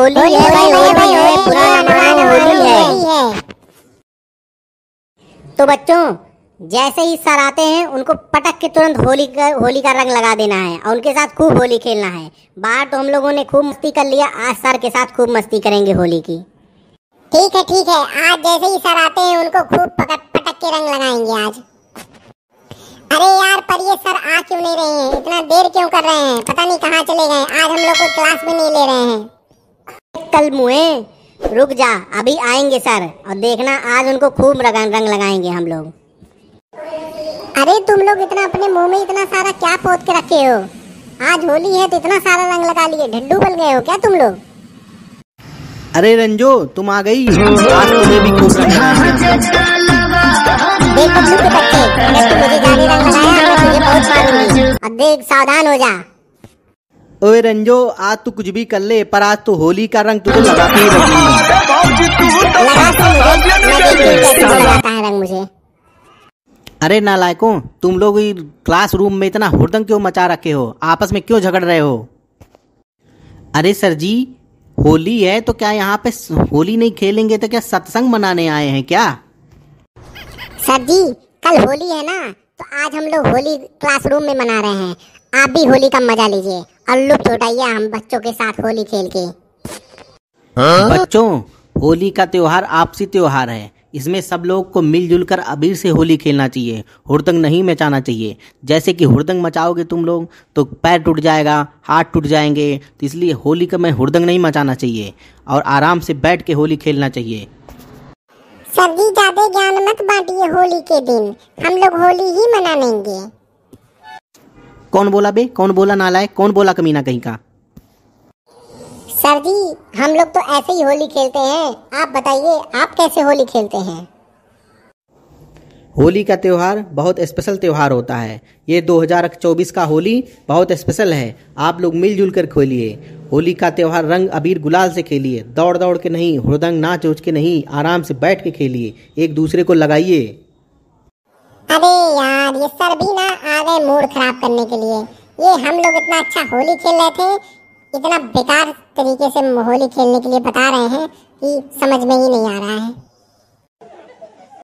होली है भाई होली है, पुराना होली है। तो बच्चों, जैसे ही सर आते हैं, उनको पटक के तुरंत होली का होली का रंग लगा देना है और उनके साथ खूब होली खेलना है। बाहर तो हम लोगों ने खूब मस्ती कर लिया, आज सर के साथ खूब मस्ती करेंगे होली की। ठीक है ठीक है, आज जैसे ही सर आते हैं, उनको खूब पटक पटक के रंग लगाएँगे आज। अरे यार, पर ये सर आ क्यों नहीं रहे हैं? इतना देर क्यों कर रहे हैं? पता नहीं कहाँ चले गए। आज हम लोग को क्लास में नहीं ले रहे हैं। कल मुए रुक जा अभी आएँगे सर। और देखना आज उनको खूब रंग रंग लगाएँगे हम लोग। अरे तुम लोग इतना अपने मुँह में इतना सारा क्या पोत के रखे हो? आज होली है तो इतना सारा रंग लगा लिए ढड्डू बन गए हो क्या तुम लोग? अरे रंजो तुम आ गई। आज तुम्हें भी खूब रंग। देख तू मुझे जाने रंग लगाया मैं तुझे बहुत मारूँगी। अब देख सावधान हो जा। ओए रंजो आज तू कुछ भी कर ले, पर आज तो होली का रंग तुझे लगा है रंग मुझे अरे नालायकों, तुम लोग क्लास रूम में इतना हुड़दंग क्यों मचा रखे हो? आपस में क्यों झगड़ रहे हो? अरे सर जी, होली है तो क्या यहाँ पे होली नहीं खेलेंगे तो क्या सत्संग मनाने आए हैं क्या? सर जी, कल होली है ना तो आज हम लोग होली क्लासरूम में मना रहे हैं। आप भी होली का मज़ा लीजिए। और लुत्फ उठाइए हम बच्चों के साथ होली खेल के। बच्चों होली का त्योहार आपसी त्योहार है। इसमें सब लोग को मिलजुल कर अबीर से होली खेलना चाहिए हुड़दंग नहीं मचाना चाहिए। जैसे कि हुड़दंग मचाओगे तुम लोग तो पैर टूट जाएगा हाथ टूट जाएँगे तो इसलिए होली का में हुड़दंग नहीं मचाना चाहिए और आराम से बैठ के होली खेलना चाहिए। सर जी ज़्यादा ज्ञान मत बांटिए होली के दिन। हम लोग होली ही मना लेंगे कौन बोला बे? कौन बोला नालायक? कौन बोला कमीना कहीं का? सर जी हम लोग तो ऐसे ही होली खेलते हैं। आप बताइए आप कैसे होली खेलते हैं? होली का त्यौहार बहुत स्पेशल त्यौहार होता है। ये 2024 का होली बहुत स्पेशल है। आप लोग मिलजुल कर खेलिए। होली का त्यौहार रंग अबीर गुलाल से खेलिए। दौड़ दौड़ के नहीं हृदंग नाच उच के नहीं आराम से बैठ के खेलिए। एक दूसरे को लगाइए। अरे यार, ये सर भी ना आ गए मूड खराब करने के लिए। ये हम लोग इतना अच्छा होली खेल रहे थे, इतना बेकार तरीके से होली खेलने के लिए बता रहे हैं कि समझ में ही नहीं आ रहा है।